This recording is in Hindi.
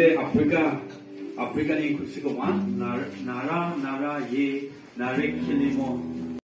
근데 아프리카 아프리카니 그시고마 나라 나라 예 나를 킬리모